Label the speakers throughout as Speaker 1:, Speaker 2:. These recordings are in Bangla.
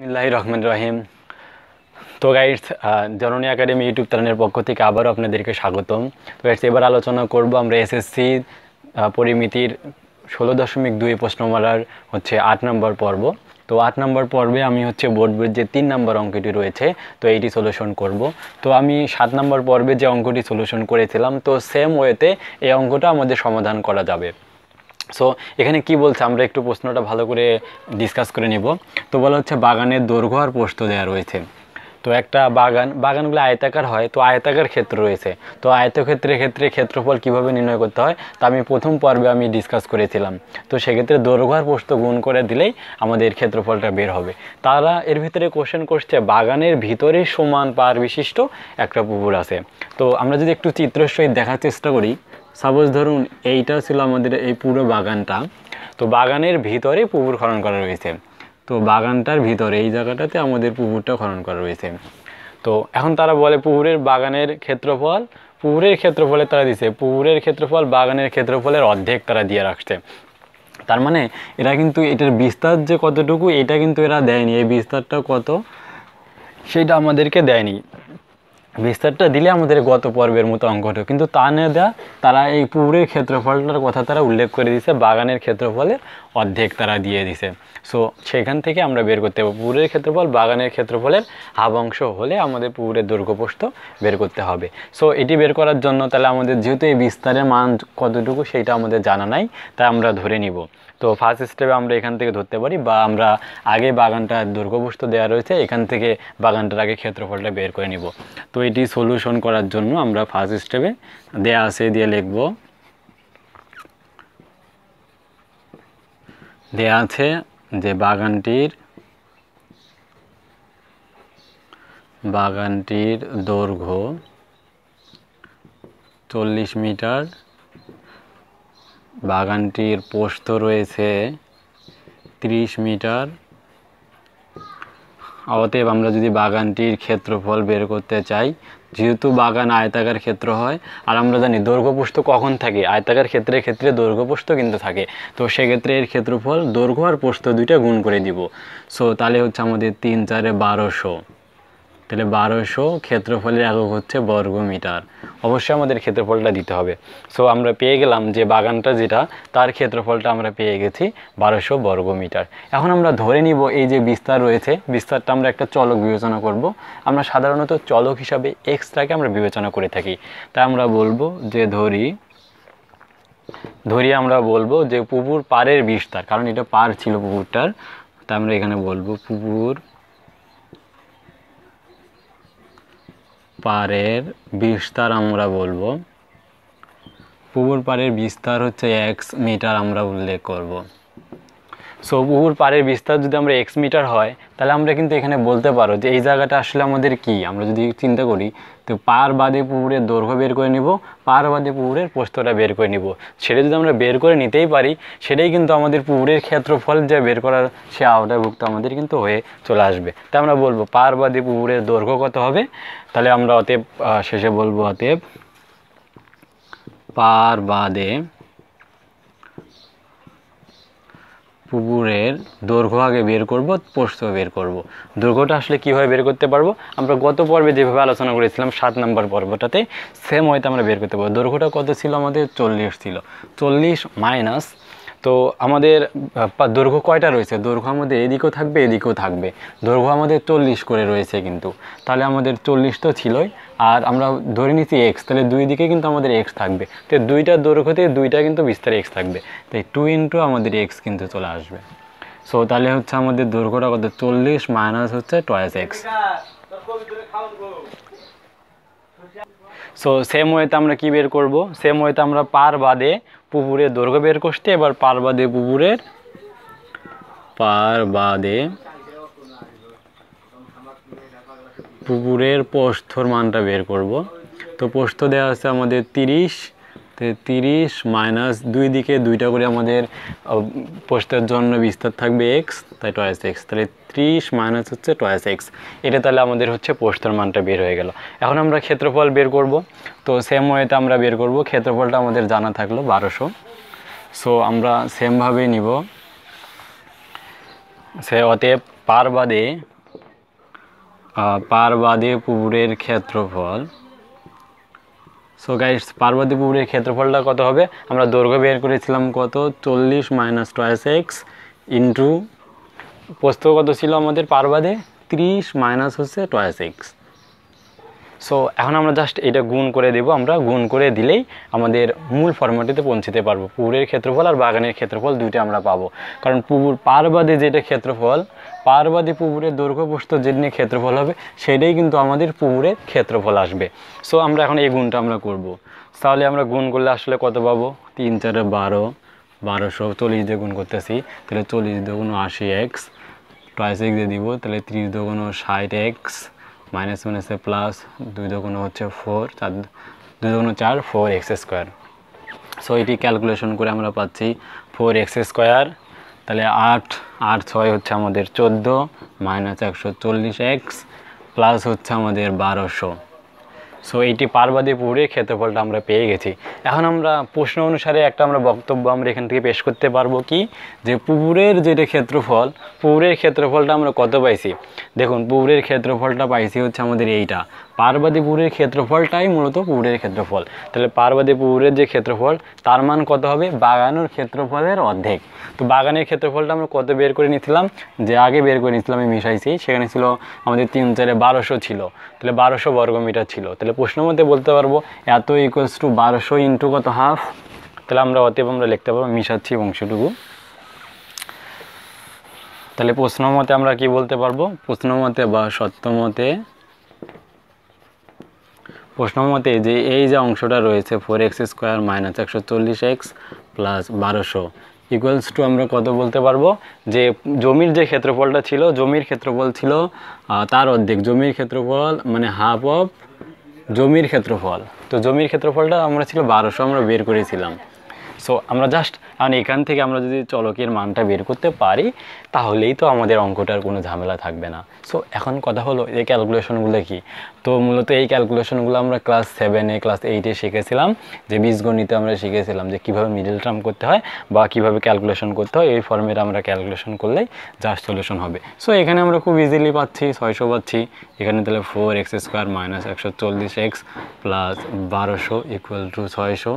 Speaker 1: বিসমিল্লাহ রহমান রহিম তো গাইডস জননী একাডেমি ইউটিউব চ্যানেলের পক্ষ থেকে আবারও আপনাদেরকে স্বাগতম। তো গাইডস এবার আলোচনা করব আমরা এসএসসি পরিমিতির ষোলো দশমিক দুই প্রশ্নমালার হচ্ছে আট নম্বর পর্ব। তো আট নম্বর পর্বে আমি হচ্ছে বোর্ড যে তিন নম্বর অঙ্কটি রয়েছে, তো এইটি সলিউশন করব। তো আমি সাত নম্বর পর্বে যে অঙ্কটি সলিউশন করেছিলাম, তো সেম ওয়েতে এই অঙ্কটা আমাদের সমাধান করা যাবে। সো এখানে কি বলছে? আমরা একটু প্রশ্নটা ভালো করে ডিসকাস করে নিব। তো বলা হচ্ছে বাগানের দৈর্ঘ্য আর প্রস্থ দেওয়া রয়েছে। তো একটা বাগান, বাগানগুলো আয়তাকার হয়, তো আয়তাকার ক্ষেত্র রয়েছে। তো আয়তক্ষেত্রের ক্ষেত্রে ক্ষেত্রফল কীভাবে নির্ণয় করতে হয়? তা আমি প্রথম পর্বে আমি ডিসকাস করেছিলাম। তো সেক্ষেত্রে দৈর্ঘ্য আর প্রস্থ গুণ করে দিলেই আমাদের ক্ষেত্রফলটা বের হবে। তারা এর ভিতরে কোশ্চেন করছে, বাগানের ভিতরে সমান পার বিশিষ্ট একটা পুকুর আছে। তো আমরা যদি একটু চিত্র সহিত দেখার চেষ্টা করি। সাপোজ ধরুন এইটা ছিল আমাদের এই পুরো বাগানটা। তো বাগানের ভিতরে পুকুর খনন করা রয়েছে। তো বাগানটার ভিতরে, এই জায়গাটাতে আমাদের পুকুরটা খনন করা রয়েছে। তো এখন তারা বলে পুকুরের বাগানের ক্ষেত্রফল, পুকুরের ক্ষেত্রফলে তারা দিছে, পুকুরের ক্ষেত্রফল, বাগানের ক্ষেত্রফলের অর্ধেক তারা দিয়ে রাখছে। তার মানে এরা কিন্তু এটার বিস্তার যে কতটুকু, এটা কিন্তু এরা দেয়নি। এই বিস্তারটা কত, সেটা আমাদেরকে দেয়নি। বিস্তারটা দিলে আমাদের গত পর্বের মতো অঙ্কটা কিন্তু তা না দেওয়া তারা এই পুকুরের ক্ষেত্রফলটার কথা তারা উল্লেখ করে দিয়েছে, বাগানের ক্ষেত্রফলের অর্ধেক তারা দিয়ে দিছে। সো সেখান থেকে আমরা বের করতে হবে পুরের ক্ষেত্রফল, বাগানের ক্ষেত্রফলের হাফ অংশ হলে আমাদের পুরের দৈর্ঘ্যপ্রস্থ বের করতে হবে। সো এটি বের করার জন্য তাহলে আমাদের যেহেতু এই বিস্তারের মান কতটুকু সেইটা আমাদের জানা নাই তাই আমরা ধরে নিব। তো ফার্স্ট স্টেপে আমরা এখান থেকে ধরতে পারি বা আমরা আগে বাগানটা দৈর্ঘ্যপ্রস্থ দেওয়া রয়েছে, এখান থেকে বাগানটার আগে ক্ষেত্রফলটা বের করে নিব। তো, এটি সলিউশন করার জন্য আমরা ফার্স্ট স্টেপে দেয়া আছে দিয়ে লিখব। দেয়া আছে যে বাগানটির বাগানটির দৈর্ঘ্য চল্লিশ মিটার বাগানটির পোস্ত রয়েছে ত্রিশ মিটার অতএব আমরা যদি বাগানটির ক্ষেত্রফল বের করতে চাই, যেহেতু বাগান আয়তাকার ক্ষেত্র হয়, আর আমরা জানি দৈর্ঘ্যপুষ্ট কখন থাকে? আয়তাকার ক্ষেত্রে ক্ষেত্রে দৈর্ঘ্যপুষ্ট কিন্তু থাকে। তো সেক্ষেত্রে এর ক্ষেত্রফল দৈর্ঘ্য আর পোস্ত দুইটা গুণ করে দিব। সো তাহলে হচ্ছে আমাদের তিন, চারে বারোশো। তাহলে বারোশো ক্ষেত্রফলের একক হচ্ছে বর্গ মিটার অবশ্যই আমাদের ক্ষেত্রফলটা দিতে হবে। সো আমরা পেয়ে গেলাম যে বাগানটা যেটা, তার ক্ষেত্রফলটা আমরা পেয়ে গেছি বারোশো বর্গ মিটার এখন আমরা ধরে নিব এই যে বিস্তার রয়েছে, বিস্তারটা আমরা একটা চলক বিবেচনা করব। আমরা সাধারণত চলক হিসাবে এক্সট্রাকে আমরা বিবেচনা করে থাকি। তাই আমরা বলব যে ধরি ধরি আমরা বলব যে পুকুর পাড়ের বিস্তার, কারণ এটা পার ছিল পুকুরটার। তা আমরা এখানে বলব পুকুর পাড়ের বিস্তার আমরা বলব। পুকুর পাড়ের বিস্তার হচ্ছে এক্স মিটার আমরা উল্লেখ করব। সো পুকুর পাড়ের বিস্তার যদি আমরা এক্স মিটার হয় তাহলে আমরা কিন্তু এখানে বলতে পারো যে এই জায়গাটা আসলে আমাদের কি? আমরা যদি চিন্তা করি, তো পার বাদে পুকুরের দৈর্ঘ্য বের করে নিব, পার বাদে পুকুরের পোস্তটা বের করে নিব। সেটা যদি আমরা বের করে নিতেই পারি, সেটাই কিন্তু আমাদের পুকুরের ক্ষেত্রফল যে বের করার সে আওতাভুক্ত আমাদের কিন্তু হয়ে চলে আসবে। তাই আমরা বলব, পার বাদে পুকুরের দৈর্ঘ্য কত হবে? তাহলে আমরা অতএব শেষে বলব অতএব, পার বাদে পুকুরের দৈর্ঘ্য আগে বের করব, পোস্ত বের করব। দৈর্ঘ্যটা আসলে কীভাবে বের করতে পারব? আমরা গত পর্বে যেভাবে আলোচনা করেছিলাম, সাত নম্বর পর্বটাতে সেম হয়তো আমরা বের করতে পারব। দৈর্ঘ্যটা কত ছিল? আমাদের চল্লিশ ছিল। চল্লিশ মাইনাস তো আমাদের দৈর্ঘ্য কয়টা রয়েছে? দৈর্ঘ্য আমাদের এদিকেও থাকবে এদিকেও থাকবে। দৈর্ঘ্য আমাদের চল্লিশ করে রয়েছে কিন্তু। তাহলে আমাদের চল্লিশ তো ছিলই, আর আমরা ধরে নিচ্ছি এক্স তাহলে দুই দিকে কিন্তু আমাদের এক্স থাকবে। তো দুইটা দৈর্ঘ্যতে দুইটা কিন্তু বিস্তারে এক্স থাকবে। তাই টু ইন্টু আমাদের এক্স কিন্তু চলে আসবে। সো তাহলে হচ্ছে আমাদের দৈর্ঘ্যটা কত? চল্লিশ মাইনাস হচ্ছে টয়েস এক্স সো সেম ওয়েতে আমরা কি বের করব? সেম ওয়েতে আমরা পার বাদে পুকুরের দৈর্ঘ্য বের করতে, এবার পার বাদে পুকুরের, পার বাদে পুকুরের প্রস্থর মানটা বের করব। তো প্রস্থ দেওয়া আছে আমাদের তিরিশ তিরিশ মাইনাস দুই দিকে দুইটা করে আমাদের পোস্টের জন্য বিস্তার থাকবে এক্স তাই টয়েস এক্স তাহলে ত্রিশ মাইনাস হচ্ছে টয়েস এক্স এটা তাহলে আমাদের হচ্ছে পোস্টের মানটা বের হয়ে গেল। এখন আমরা ক্ষেত্রফল বের করব। তো সেম ওয়েতে আমরা বের করব, ক্ষেত্রফলটা আমাদের জানা থাকল বারোশো। সো আমরা সেমভাবেই নিব। সে অতএব পার বাদে পার বাদে পুকুরের ক্ষেত্রফল সো গাইস পার্বতী পুকুরের ক্ষেত্রফলটা কত হবে? আমরা দৈর্ঘ্য বের করেছিলাম কত? চল্লিশ মাইনাস টয়েস এক্স ইন্টু পোস্ত কত ছিল আমাদের পারবাদে? ত্রিশ মাইনাস হচ্ছে টয়েস এক্স সো এখন আমরা জাস্ট এটা গুণ করে দেব। আমরা গুণ করে দিলেই আমাদের মূল ফর্মেটিতে পৌঁছতে পারব। পুকুরের ক্ষেত্রফল আর বাগানের ক্ষেত্রফল দুইটা আমরা পাবো। কারণ পুকুর পারবাদে যেটা ক্ষেত্রফল পারবাদী পুকুরের দৈর্ঘ্য প্রস্থ যে নিয়ে ক্ষেত্রফল হবে, সেটাই কিন্তু আমাদের পুকুরের ক্ষেত্রফল আসবে। সো আমরা এখন এই গুণটা আমরা করব। তাহলে আমরা গুণ করলে আসলে কত পাবো? তিন চারে বারো, বারোশো চল্লিশ দিয়ে গুণ করতেছি। তাহলে চল্লিশ দুগুণ আশি এক্স টয়েস এক্স দিয়ে দিব। তাহলে ত্রিশ দুগুণ ষাট এক্স মাইনাস মাইনাসে প্লাস দুই দুগুণ হচ্ছে ফোর চার, দুই দুগুণ চার ফোর এক্স স্কোয়ার সো এটি ক্যালকুলেশন করে আমরা পাচ্ছি ফোর এক্স স্কোয়ার তাহলে আট আট ছয় হচ্ছে আমাদের চোদ্দ মাইনাস একশো চল্লিশ এক্স প্লাস হচ্ছে আমাদের বারোশো। সো এইটি পারবাদী পুকুরের ক্ষেত্রফলটা আমরা পেয়ে গেছি। এখন আমরা প্রশ্ন অনুসারে একটা আমরা বক্তব্য আমরা এখান থেকে পেশ করতে পারব কি? যে পুকুরের যেটা ক্ষেত্রফল পুকুরের ক্ষেত্রফলটা আমরা কত পাইছি? দেখুন পুকুরের ক্ষেত্রফলটা পাইছি হচ্ছে আমাদের এইটা। পার্বতী পুকুরের ক্ষেত্রফলটাই মূলত পুকুরের ক্ষেত্রফল। তাহলে পার্বতী পুকুরের যে ক্ষেত্রফল, তার মান কত হবে? বাগানোর ক্ষেত্রফলের অর্ধেক। তো বাগানের ক্ষেত্রফলটা আমরা কত বের করে নিয়েছিলাম? যে আগে বের করে নিয়েছিলাম, আমি মিশাইছি। সেখানে ছিল আমাদের তিন চারে বারোশো ছিল। তাহলে বারোশো বর্গমিটার ছিল। তাহলে প্রশ্ন মধ্যে বলতে পারব, এত ইকুয়ালস টু বারোশো ইন্টু কত হাফ তাহলে আমরা অতএব আমরা লিখতে পারব, মিশাচ্ছি অংশটুকু। তাহলে প্রশ্ন মতে আমরা কি বলতে পারব? প্রশ্ন মতে বা সত্য মতে প্রশ্ন মতে যে এই যে অংশটা রয়েছে ফোর এক্স স্কোয়ার মাইনাস একশো চল্লিশ এক্স প্লাস বারোশো ইকুয়ালস টু আমরা কত বলতে পারব? যে জমির যে ক্ষেত্রফলটা ছিল, জমির ক্ষেত্রফল ছিল তার অর্ধেক। জমির ক্ষেত্রফল মানে হাফ অফ জমির ক্ষেত্রফল। তো জমির ক্ষেত্রফলটা আমরা ছিল বারোশো, আমরা বের করেছিলাম। সো আমরা জাস্ট এখন এখান থেকে আমরা যদি চলকের মানটা বের করতে পারি, তাহলেই তো আমাদের অঙ্কটার কোনো ঝামেলা থাকবে না। সো এখন কথা হলো, এই ক্যালকুলেশনগুলো কি? তো মূলত এই ক্যালকুলেশনগুলো আমরা ক্লাস সেভেনে ক্লাস এইটে শিখেছিলাম, যে বীজগণিতে আমরা শিখেছিলাম যে কীভাবে মিডল টার্ম করতে হয় বা কীভাবে ক্যালকুলেশন করতে হয়, এই ফর্মের আমরা ক্যালকুলেশন করলেই জাস্ট সলিউশন হবে। সো এখানে আমরা খুব ইজিলি পাচ্ছি, ছয়শো পাচ্ছি। এখানে তাহলে ফোর এক্স স্কোয়ার মাইনাস একশো চল্লিশ এক্স প্লাস বারোশো ইকুয়াল টু ছয়শো।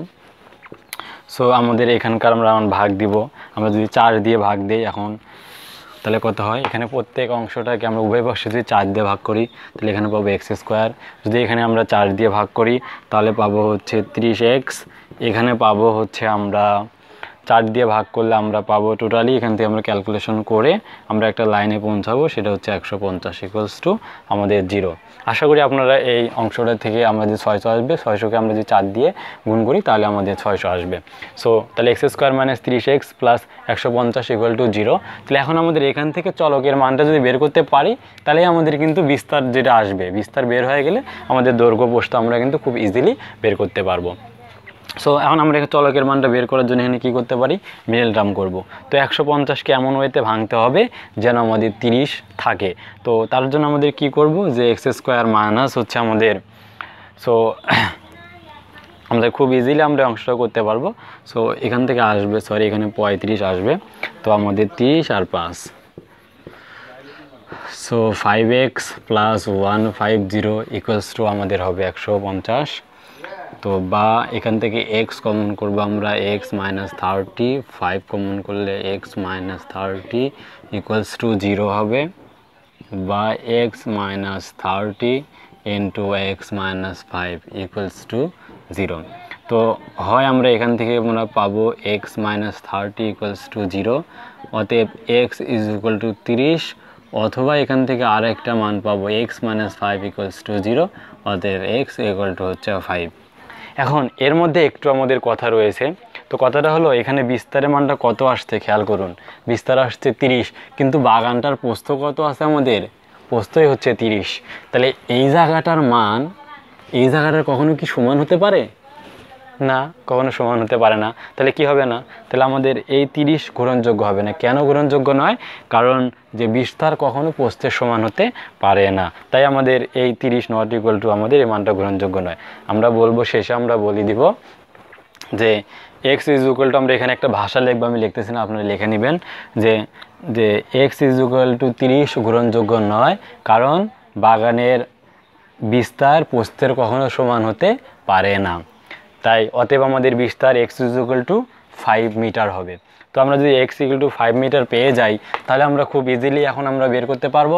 Speaker 1: সো আমাদের এখানকার আমরা ভাগ দিব। আমরা যদি চার দিয়ে ভাগ দিই এখন, তাহলে কত হয়? এখানে প্রত্যেক অংশটাকে আমরা উভয় পক্ষে যদি চার দিয়ে ভাগ করি, তাহলে এখানে পাবো এক্স স্কোয়ার যদি এখানে আমরা চার দিয়ে ভাগ করি, তাহলে পাবো হচ্ছে ত্রিশ এক্স এখানে পাবো হচ্ছে আমরা চার দিয়ে ভাগ করলে আমরা পাবো টোটালি এখান থেকে আমরা ক্যালকুলেশন করে আমরা একটা লাইনে পৌঁছাবো, সেটা হচ্ছে একশো পঞ্চাশ ইকুয়ালস টু আমাদের জিরো আশা করি আপনারা এই অংশটা থেকে আমাদের ছয়শো আসবে, ছয়শোকে আমরা যদি চার দিয়ে গুণ করি, তাহলে আমাদের ছয়শো আসবে। সো তাহলে এক্স স্কোয়ার মাইনাস তিরিশ এক্স প্লাস একশো পঞ্চাশ ইকুয়াল টু জিরো তাহলে এখন আমাদের এখান থেকে চলকের মানটা যদি বের করতে পারি, তাহলে আমাদের কিন্তু বিস্তার যেটা আসবে, বিস্তার বের হয়ে গেলে আমাদের দৈর্ঘ্য পোস্ট আমরা কিন্তু খুব ইজিলি বের করতে পারব। সো এখন আমরা এখানে চলকের মানটা বের করার জন্য এখানে কী করতে পারি? মিডল টার্ম করব। তো একশো পঞ্চাশকে এমন ওয়েতে ভাঙতে হবে যেন আমাদের তিরিশ থাকে। তো তার জন্য আমাদের কি করব? যে এক্স স্কোয়ার মাইনাস হচ্ছে আমাদের সো আমাদের খুব ইজিলি আমরা অংশটা করতে পারব। সো এখান থেকে আসবে সরি এখানে পঁয়ত্রিশ আসবে। তো আমাদের তিরিশ আর পাঁচ। So five x plus one five zero equals to আমাদের হবে একশো পঞ্চাশ। তো বা এখান থেকে এক্স কমন করব আমরা x minus thirty five common করলে x minus thirty equals to zero হবে। বা x minus thirty into x minus five equals to zero তো হয় আমরা এখান থেকে আমরা পাবো x minus thirty equals to zero অতএব এক্স ইজ ইকুয়াল টু তিরিশ, অথবা এখান থেকে আর একটা মান পাবো x minus five equals to zero অতএব এক্স ইকুয়াল টু হচ্ছে ফাইভ এখন এর মধ্যে একটু আমাদের কথা রয়েছে। তো কথাটা হলো, এখানে বিস্তারের মানটা কত আসছে খেয়াল করুন। বিস্তার আসছে তিরিশ, কিন্তু বাগানটার পোস্ত কত আছে আমাদের? পোস্তই হচ্ছে তিরিশ। তাহলে এই জায়গাটার মান, এই জায়গাটার কখনো কি সমান হতে পারে? না, কখনো সমান হতে পারে না। তাহলে কি হবে না? তাহলে আমাদের এই তিরিশ গ্রহণযোগ্য হবে না। কেন গ্রহণযোগ্য নয়? কারণ যে বিস্তার কখনো পোস্তের সমান হতে পারে না। তাই আমাদের এই তিরিশ নট ইকুয়াল টু আমাদের এই মানটা গ্রহণযোগ্য নয়। আমরা বলব শেষে আমরা বলি দিব যে এক্স ইজ ইকুয়াল টু আমরা এখানে একটা ভাষা লিখব, আমি লিখতেছি না, আপনারা লিখে নেবেন যে যে এক্স ইজ ইকুয়াল টু তিরিশ গ্রহণযোগ্য নয়, কারণ বাগানের বিস্তার পোস্তের কখনো সমান হতে পারে না। তাই অতএব আমাদের বিস্তার x is equal to five meter হবে। তো আমরা যদি x equal to five meter পেয়ে যাই, তাহলে আমরা খুব ইজিলি এখন আমরা বের করতে পারব।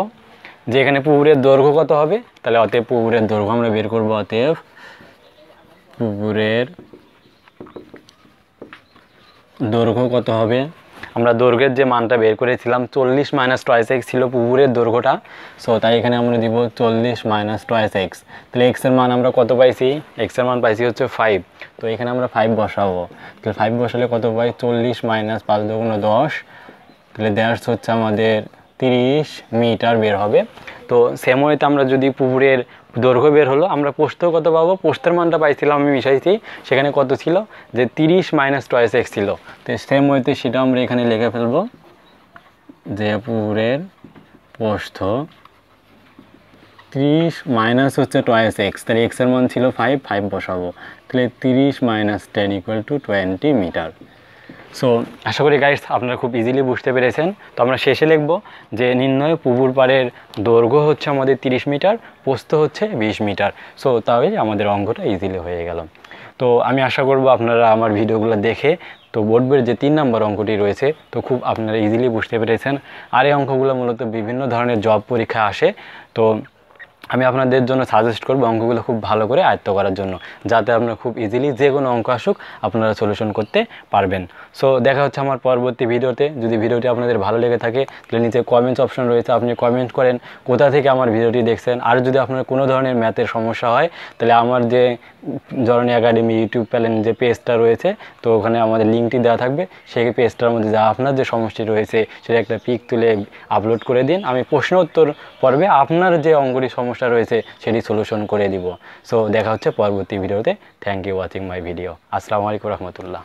Speaker 1: যে এখানে পুকুরের দৈর্ঘ্য কত হবে? তাহলে অতএব পুকুরের দৈর্ঘ্য আমরা বের করব অতএব পুকুরের দৈর্ঘ্য কত হবে? আমরা দৈর্ঘ্যের যে মানটা বের করেছিলাম, চল্লিশ মাইনাস টয়েস এক্স ছিল পুকুরের দৈর্ঘ্যটা। সো তাই এখানে আমরা দিব চল্লিশ মাইনাস টয়েস এক্স তাহলে এক্সের মান আমরা কত পাইছি? এক্সের মান পাইছি হচ্ছে ফাইভ তো এখানে আমরা ফাইভ বসাবো। তাহলে ফাইভ বসালে কত পাই? চল্লিশ মাইনাস পাঁচ দুগুণ দশ। তাহলে দ্যাটস হচ্ছে আমাদের তিরিশ মিটার বের হবে। তো সেম ওয়েতে আমরা যদি পুকুরের দৈর্ঘ্য বের হলো, আমরা পোস্তেও কত পাবো? পোস্তের মানটা পাইছিলাম আমি মিশাইছি, সেখানে কত ছিল? যে তিরিশ মাইনাস টয়েস এক্স ছিল। তো সেম ওয়েতে সেটা আমরা এখানে লিখে ফেলব, যে পুকুরের পোস্ত তিরিশ মাইনাস হচ্ছে টয়েস এক্স তাহলে এক্সের মান ছিল ফাইভ ফাইভ বসাবো। তাহলে তিরিশ minus ten equal to twenty meter so আশা করি গাইস আপনারা খুব ইজিলি বুঝতে পেরেছেন। তো আমরা শেষে লিখব যে নির্ণয় পুকুর পাড়ের দৈর্ঘ্য হচ্ছে আমাদের 30 মিটার পোস্ত হচ্ছে 20 মিটার। সো তাহলে আমাদের অঙ্কটা ইজিলি হয়ে গেল। তো আমি আশা করব আপনারা আমার ভিডিওগুলো দেখে, তো বোর্ডবের যে তিন নম্বর অঙ্কটি রয়েছে, তো খুব আপনারা ইজিলি বুঝতে পেরেছেন। আর এই অঙ্কগুলো মূলত বিভিন্ন ধরনের জব পরীক্ষা আসে। তো আমি আপনাদের জন্য সাজেস্ট করব অঙ্কগুলো খুব ভালো করে আয়ত্ত করার জন্য, যাতে আপনারা খুব ইজিলি যে কোনো অঙ্ক আসুক, আপনারা সলিউশন করতে পারবেন। সো দেখা হচ্ছে আমার পরবর্তী ভিডিওতে। যদি ভিডিওটি আপনাদের ভালো লেগে থাকে, তাহলে নিচে কমেন্টস অপশন রয়েছে, আপনি কমেন্ট করেন কোথা থেকে আমার ভিডিওটি দেখছেন। আর যদি আপনার কোনো ধরনের ম্যাথের সমস্যা হয়, তাহলে আমার যে জরনি একাডেমি ইউটিউব প্যানেল যে পেজটা রয়েছে, তো ওখানে আমাদের লিঙ্কটি দেওয়া থাকবে। সেই পেজটার মধ্যে যা আপনার যে সমস্যাটি রয়েছে, সেটা একটা পিক তুলে আপলোড করে দিন। আমি প্রশ্ন উত্তর পর্বে আপনার যে অঙ্গটি সমস্যা রয়েছে, সেটি সলিউশন করে দিব। সো দেখা হচ্ছে পরবর্তী ভিডিওতে thank you watching my video আসসালামু আলাইকুম রহমতুল্লাহ